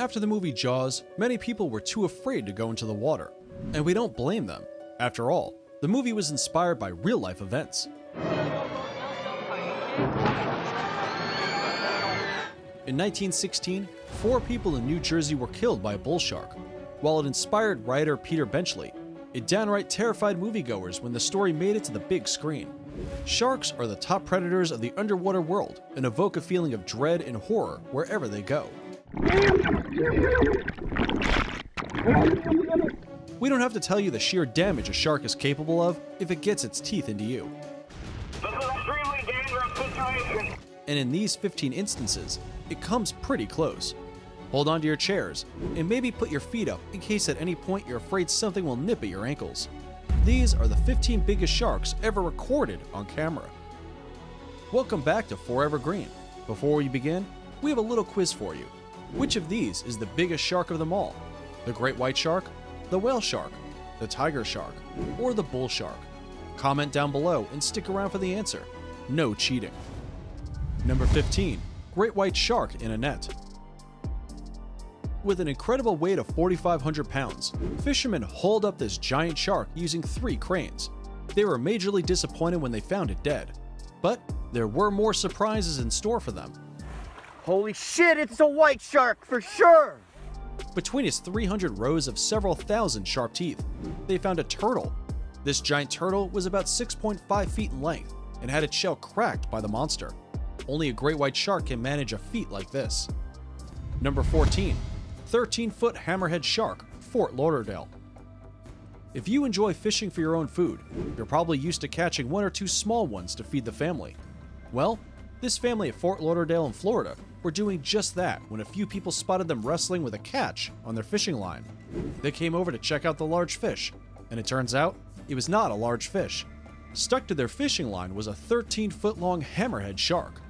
After the movie Jaws, many people were too afraid to go into the water. And we don't blame them. After all, the movie was inspired by real life events. In 1916, four people in New Jersey were killed by a bull shark. While it inspired writer Peter Benchley, it downright terrified moviegoers when the story made it to the big screen. Sharks are the top predators of the underwater world and evoke a feeling of dread and horror wherever they go. We don't have to tell you the sheer damage a shark is capable of if it gets its teeth into you. This is an extremely dangerous situation. And in these 15 instances, it comes pretty close. Hold on to your chairs, and maybe put your feet up in case at any point you're afraid something will nip at your ankles. These are the 15 biggest sharks ever recorded on camera. Welcome back to Forever Green. Before we begin, we have a little quiz for you. Which of these is the biggest shark of them all? The great white shark, the whale shark, the tiger shark, or the bull shark? Comment down below and stick around for the answer. No cheating. Number 15. Great white shark in a net. With an incredible weight of 4,500 pounds, fishermen hauled up this giant shark using three cranes. They were majorly disappointed when they found it dead. But there were more surprises in store for them. Holy shit, it's a white shark for sure! Between its 300 rows of several thousand sharp teeth, they found a turtle. This giant turtle was about 6.5 feet in length and had its shell cracked by the monster. Only a great white shark can manage a feat like this. Number 14. 13 foot hammerhead shark, Fort Lauderdale. If you enjoy fishing for your own food, you're probably used to catching one or two small ones to feed the family. Well, this family at Fort Lauderdale in Florida were doing just that when a few people spotted them wrestling with a catch on their fishing line. They came over to check out the large fish, and it turns out it was not a large fish. Stuck to their fishing line was a 13 foot long hammerhead shark.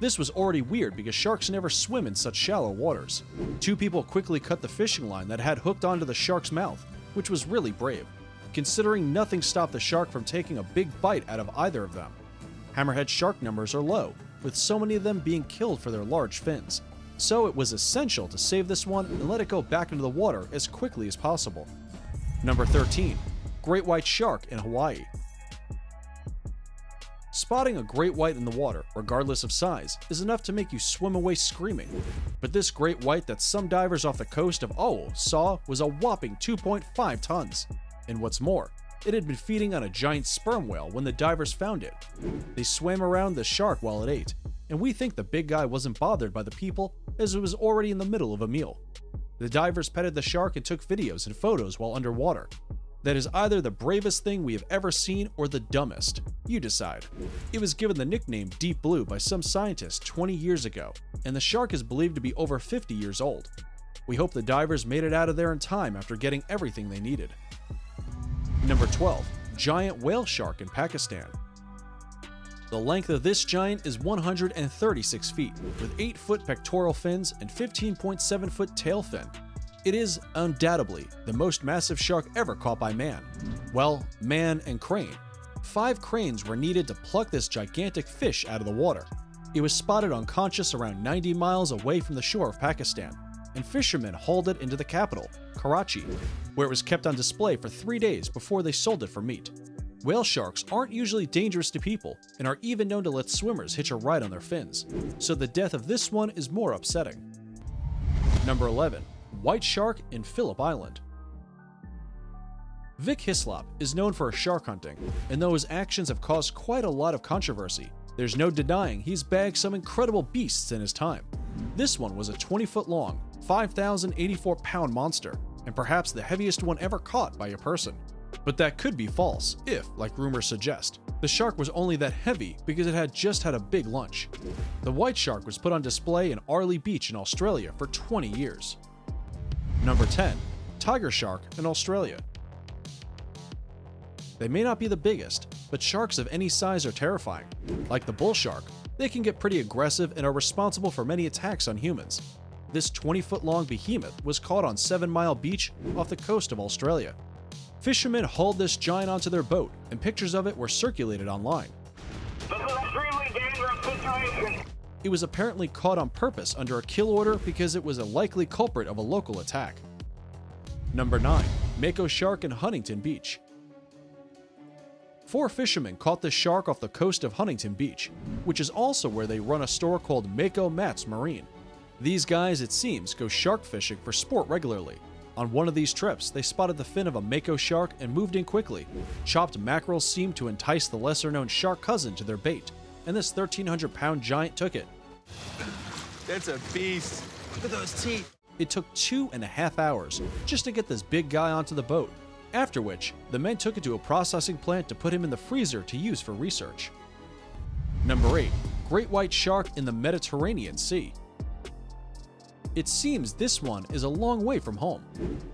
This was already weird because sharks never swim in such shallow waters. Two people quickly cut the fishing line that had hooked onto the shark's mouth, which was really brave, considering nothing stopped the shark from taking a big bite out of either of them. Hammerhead shark numbers are low, with so many of them being killed for their large fins. So it was essential to save this one and let it go back into the water as quickly as possible. Number 13. Great White Shark in Hawaii. Spotting a great white in the water, regardless of size, is enough to make you swim away screaming. But this great white that some divers off the coast of Oahu saw was a whopping 2.5 tons. And what's more, it had been feeding on a giant sperm whale when the divers found it. They swam around the shark while it ate, and we think the big guy wasn't bothered by the people as it was already in the middle of a meal. The divers petted the shark and took videos and photos while underwater, that is either the bravest thing we have ever seen or the dumbest. You decide. It was given the nickname Deep Blue by some scientists 20 years ago, and the shark is believed to be over 50 years old. We hope the divers made it out of there in time after getting everything they needed. Number 12. Giant Whale Shark in Pakistan. The length of this giant is 136 feet, with 8 foot pectoral fins and 15.7 foot tail fin, it is undoubtedly the most massive shark ever caught by man. Well, man and crane. Five cranes were needed to pluck this gigantic fish out of the water. It was spotted unconscious around 90 miles away from the shore of Pakistan, and fishermen hauled it into the capital, Karachi, where it was kept on display for three days before they sold it for meat. Whale sharks aren't usually dangerous to people and are even known to let swimmers hitch a ride on their fins, so the death of this one is more upsetting. Number 11 white shark in Phillip Island. Vic Hislop is known for shark hunting, and though his actions have caused quite a lot of controversy, there's no denying he's bagged some incredible beasts in his time. This one was a 20 foot long, 5,084 pound monster, and perhaps the heaviest one ever caught by a person. But that could be false, if, like rumors suggest, the shark was only that heavy because it had just had a big lunch. The white shark was put on display in Airlie Beach in Australia for 20 years. Number 10. Tiger shark in Australia. They may not be the biggest, but sharks of any size are terrifying. Like the bull shark, they can get pretty aggressive and are responsible for many attacks on humans. This 20 foot long behemoth was caught on Seven Mile Beach off the coast of Australia. Fishermen hauled this giant onto their boat, and pictures of it were circulated online. This is an extremely dangerous situation. It was apparently caught on purpose under a kill order because it was a likely culprit of a local attack. Number 9. Mako Shark in Huntington Beach. Four fishermen caught this shark off the coast of Huntington Beach, which is also where they run a store called Mako Matt's Marine. These guys, it seems, go shark fishing for sport regularly. On one of these trips, they spotted the fin of a Mako shark and moved in quickly. Chopped mackerel seemed to entice the lesser known shark cousin to their bait, and this 1,300 pound giant took it. That's a beast. Look at those teeth. It took two and a half hours just to get this big guy onto the boat, after which, the men took it to a processing plant to put him in the freezer to use for research. Number 8. Great White Shark in the Mediterranean Sea. It seems this one is a long way from home.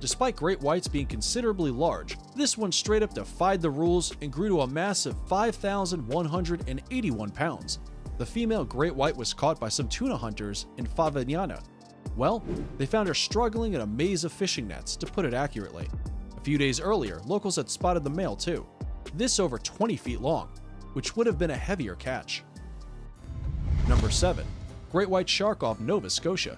Despite great whites being considerably large, this one straight up defied the rules and grew to a massive 5,181 pounds. The female great white was caught by some tuna hunters in Favignana. Well, they found her struggling in a maze of fishing nets, to put it accurately. A few days earlier, locals had spotted the male too. This over 20 feet long, which would have been a heavier catch. Number 7. Great White Shark off Nova Scotia.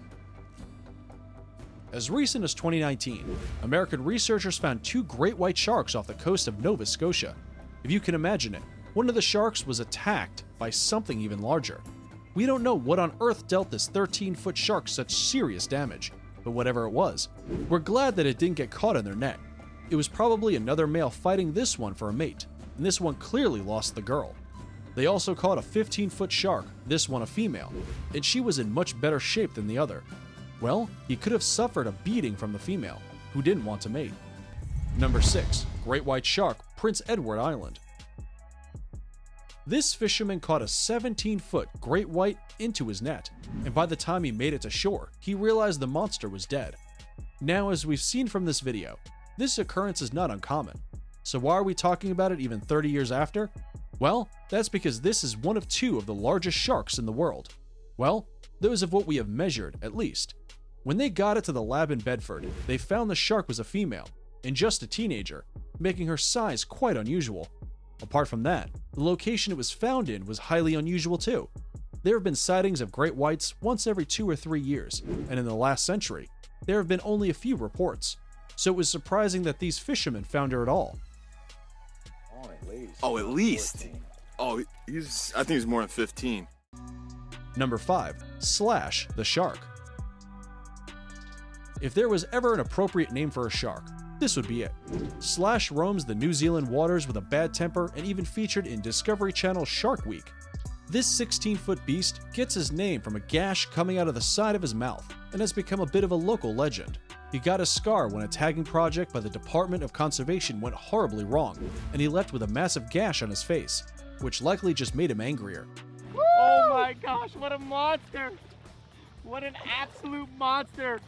As recent as 2019, American researchers found two great white sharks off the coast of Nova Scotia. If you can imagine it, one of the sharks was attacked by something even larger. We don't know what on earth dealt this 13 foot shark such serious damage, but whatever it was, we're glad that it didn't get caught in their net. It was probably another male fighting this one for a mate, and this one clearly lost the girl. They also caught a 15 foot shark, this one a female, and she was in much better shape than the other. Well, he could have suffered a beating from the female, who didn't want to mate. Number 6. Great White Shark, Prince Edward Island. This fisherman caught a 17 foot great white into his net, and by the time he made it to shore, he realized the monster was dead. Now, as we've seen from this video, this occurrence is not uncommon. So, why are we talking about it even 30 years after? Well, that's because this is one of two of the largest sharks in the world. Well, those of what we have measured, at least. When they got it to the lab in Bedford, they found the shark was a female, and just a teenager, making her size quite unusual. Apart from that, the location it was found in was highly unusual too. There have been sightings of great whites once every two or three years, and in the last century, there have been only a few reports, so it was surprising that these fishermen found her at all. Oh, at least. Oh, he's. I think he's more than 15. Number 5. Slash the Shark. If there was ever an appropriate name for a shark, this would be it. Slash roams the New Zealand waters with a bad temper and even featured in Discovery Channel Shark Week. This 16 foot beast gets his name from a gash coming out of the side of his mouth and has become a bit of a local legend. He got a scar when a tagging project by the Department of Conservation went horribly wrong, and he left with a massive gash on his face, which likely just made him angrier. Oh my gosh, what a monster! What an absolute monster!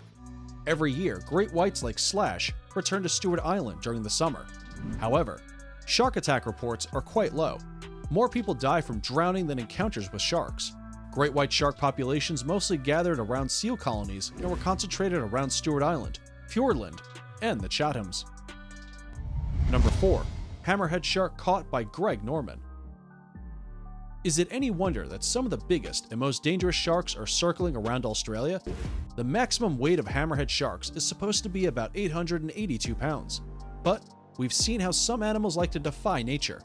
Every year, great whites like Slash return to Stewart Island during the summer. However, shark attack reports are quite low. More people die from drowning than encounters with sharks. Great white shark populations mostly gathered around seal colonies and were concentrated around Stewart Island, Fiordland, and the Chathams. Number 4. Hammerhead shark caught by Greg Norman. Is it any wonder that some of the biggest and most dangerous sharks are circling around Australia? The maximum weight of hammerhead sharks is supposed to be about 882 pounds, but we've seen how some animals like to defy nature.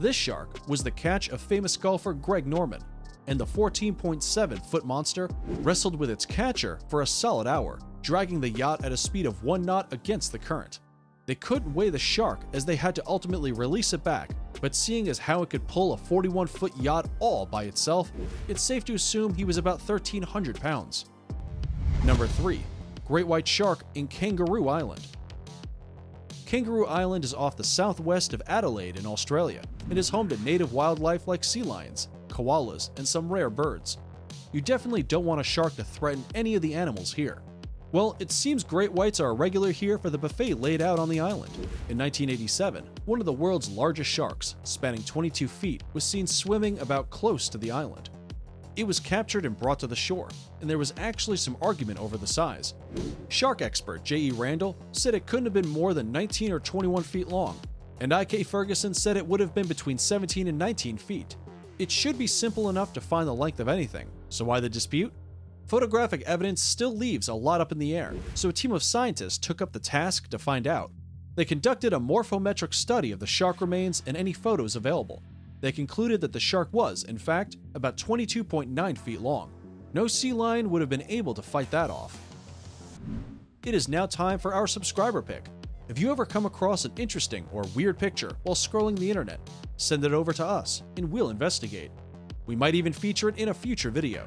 This shark was the catch of famous golfer Greg Norman, and the 14.7 foot monster wrestled with its catcher for a solid hour, dragging the yacht at a speed of one knot against the current. They couldn't weigh the shark as they had to ultimately release it back, but seeing as how it could pull a 41 foot yacht all by itself, it's safe to assume he was about 1,300 pounds. Number 3. Great White Shark in Kangaroo Island. Kangaroo Island is off the southwest of Adelaide in Australia and is home to native wildlife like sea lions, koalas, and some rare birds. You definitely don't want a shark to threaten any of the animals here. Well, it seems great whites are a regular here for the buffet laid out on the island. In 1987, one of the world's largest sharks, spanning 22 feet, was seen swimming about close to the island. It was captured and brought to the shore, and there was actually some argument over the size. Shark expert J.E. Randall said it couldn't have been more than 19 or 21 feet long, and I.K. Ferguson said it would have been between 17 and 19 feet. It should be simple enough to find the length of anything, so why the dispute? Photographic evidence still leaves a lot up in the air, so a team of scientists took up the task to find out. They conducted a morphometric study of the shark remains and any photos available. They concluded that the shark was, in fact, about 22.9 feet long. No sea lion would have been able to fight that off. It is now time for our subscriber pick. If you ever come across an interesting or weird picture while scrolling the internet, send it over to us and we'll investigate. We might even feature it in a future video.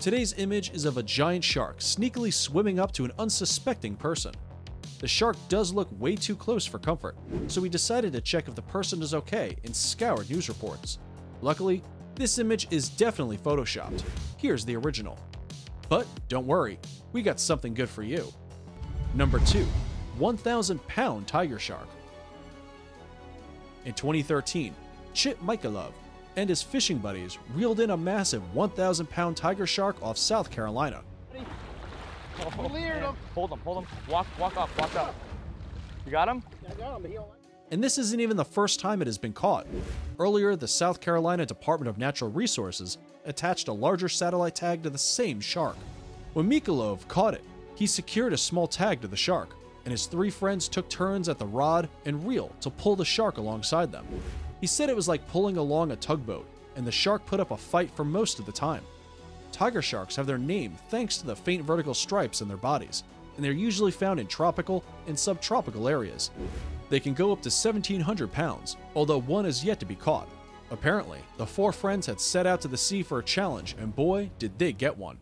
Today's image is of a giant shark sneakily swimming up to an unsuspecting person. The shark does look way too close for comfort, so we decided to check if the person is okay and scoured news reports. Luckily, this image is definitely photoshopped. Here's the original. But don't worry, we got something good for you. Number 2. 1,000 pound tiger shark. In 2013, Chip Michalove and his fishing buddies reeled in a massive 1,000 pound tiger shark off South Carolina. Cleared him. Hold him, hold him. Walk, walk up, walk up. You got him? And this isn't even the first time it has been caught. Earlier, the South Carolina Department of Natural Resources attached a larger satellite tag to the same shark. When Michalove caught it, he secured a small tag to the shark, and his three friends took turns at the rod and reel to pull the shark alongside them. He said it was like pulling along a tugboat, and the shark put up a fight for most of the time. Tiger sharks have their name thanks to the faint vertical stripes in their bodies, and they're usually found in tropical and subtropical areas. They can go up to 1,700 pounds, although one is yet to be caught. Apparently, the four friends had set out to the sea for a challenge, and boy, did they get one.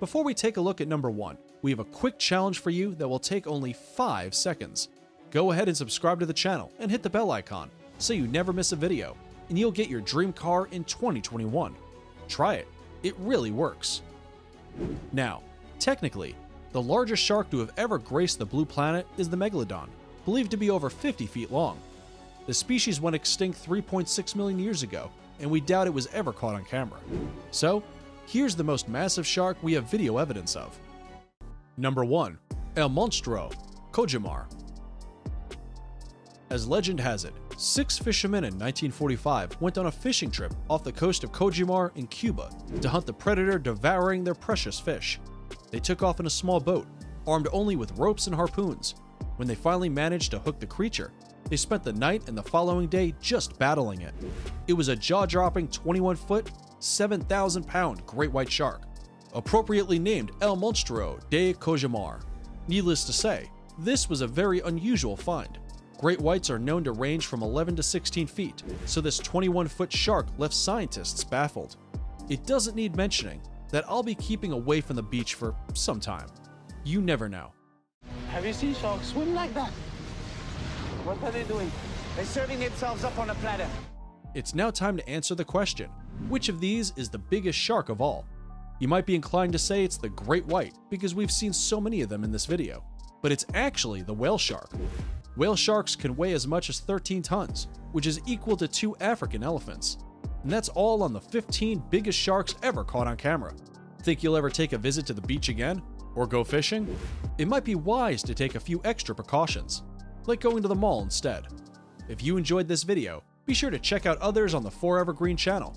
Before we take a look at number one, we have a quick challenge for you that will take only 5 seconds. Go ahead and subscribe to the channel and hit the bell icon so you never miss a video, and you'll get your dream car in 2021. Try it, it really works. Now, technically, the largest shark to have ever graced the blue planet is the Megalodon, believed to be over 50 feet long. The species went extinct 3.6 million years ago, and we doubt it was ever caught on camera. So, here's the most massive shark we have video evidence of. Number 1. El Monstro, Cojimar. As legend has it, six fishermen in 1945 went on a fishing trip off the coast of Cojimar in Cuba to hunt the predator devouring their precious fish. They took off in a small boat, armed only with ropes and harpoons. When they finally managed to hook the creature, they spent the night and the following day just battling it. It was a jaw dropping 21 foot, 7,000 pound great white shark, appropriately named El Monstro de Cojimar. Needless to say, this was a very unusual find. Great whites are known to range from 11 to 16 feet, so this 21 foot shark left scientists baffled. It doesn't need mentioning that I'll be keeping away from the beach for some time. You never know. Have you seen sharks swim like that? What are they doing? They're serving themselves up on a platter. It's now time to answer the question which of these is the biggest shark of all? You might be inclined to say it's the great white because we've seen so many of them in this video, but it's actually the whale shark. Whale sharks can weigh as much as 13 tons, which is equal to two African elephants. And that's all on the 15 biggest sharks ever caught on camera. Think you'll ever take a visit to the beach again? Or go fishing? It might be wise to take a few extra precautions, like going to the mall instead. If you enjoyed this video, be sure to check out others on the Forever Green channel.